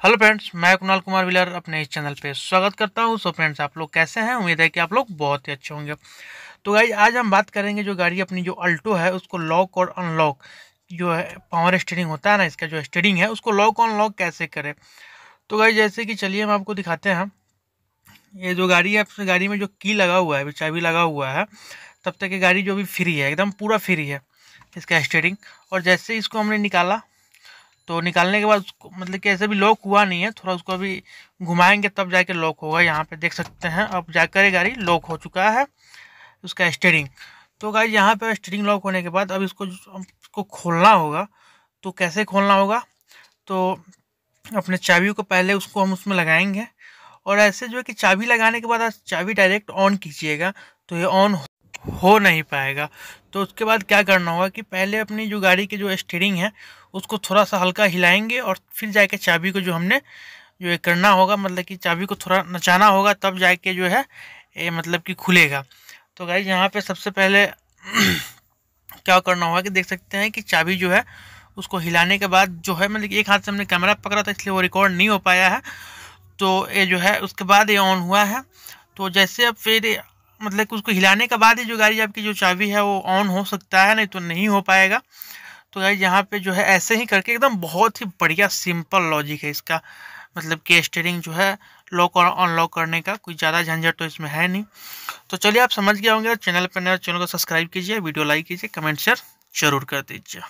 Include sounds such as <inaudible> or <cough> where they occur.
Hello friends मैं Kunal Kumar wheeler अपने इस चैनल पे स्वागत करता हूँ। सो फ्रेंड्स आप लोग कैसे हैं? उम्मीद है कि आप लोग बहुत ही अच्छे होंगे। तो गाइज़ आज हम बात करेंगे जो गाड़ी अपनी जो अल्टो है, उसको लॉक और अनलॉक जो है पावर स्टेयरिंग होता है ना, इसका जो स्टेयरिंग है, उसको लॉक अनलॉक कैसे करें? तो गाइज़ जैसे कि चलिए हम आपको दिखाते हैं। ये जो गाड़ी है गाड़ी में जो की लगा हुआ है चाबी लगा हुआ है, तब तक ये गाड़ी जो भी फ्री है, एकदम पूरा फ्री है, इसका स्टेयरिंग और जैसे इसको हमने निकाला तो निकालने के बाद उसको मतलब कि ऐसे भी लॉक हुआ नहीं है, थोड़ा उसको अभी घुमाएँगे तब जाके लॉक होगा, यहाँ पे देख सकते हैं, अब जाकर ये गाड़ी लॉक हो चुका है, उसका स्टेयरिंग तो गाड़ी यहाँ पे स्टेयरिंग लॉक होने के बाद अब इसको इसको खोलना होगा तो कैसे खोलना होगा? तो अपने चाबी को पहले उसको हम उसमें लगाएँगे, और ऐसे जो है कि चाबी लगाने के बाद चाबी डायरेक्ट ऑन कीजिएगा तो ये ऑन हो नहीं पाएगा। तो उसके बाद क्या करना होगा कि पहले अपनी जो गाड़ी की जो स्टीयरिंग है, उसको थोड़ा सा हल्का हिलाएँगे और फिर जाके चाबी को जो हमने जो ये करना होगा मतलब कि चाबी को थोड़ा नचाना होगा, तब जाके जो है, ये मतलब कि खुलेगा। तो गाड़ी यहाँ पे सबसे पहले <clears throat> क्या करना होगा कि देख सकते हैं कि चाबी जो है, उसको हिलाने के बाद जो है मतलब कि एक हाथ से हमने कैमरा पकड़ा था, इसलिए वो रिकॉर्ड नहीं हो पाया है। तो ये जो है, उसके बाद ये ऑन हुआ है। तो जैसे अब फिर मतलब कि उसको हिलाने के बाद ही जो गाड़ी आपकी जो चाबी है वो ऑन हो सकता है, नहीं तो नहीं हो पाएगा। तो गाड़ी यहाँ पे जो है ऐसे ही करके एकदम बहुत ही बढ़िया सिंपल लॉजिक है इसका। मतलब कि स्टेयरिंग जो है लॉक और अनलॉक करने का, कोई ज़्यादा झंझट तो इसमें है नहीं। तो चलिए, आप समझ गए होंगे, चैनल पर नया चैनल को सब्सक्राइब कीजिए, वीडियो लाइक कीजिए कमेंट शेयर ज़रूर कर दीजिए।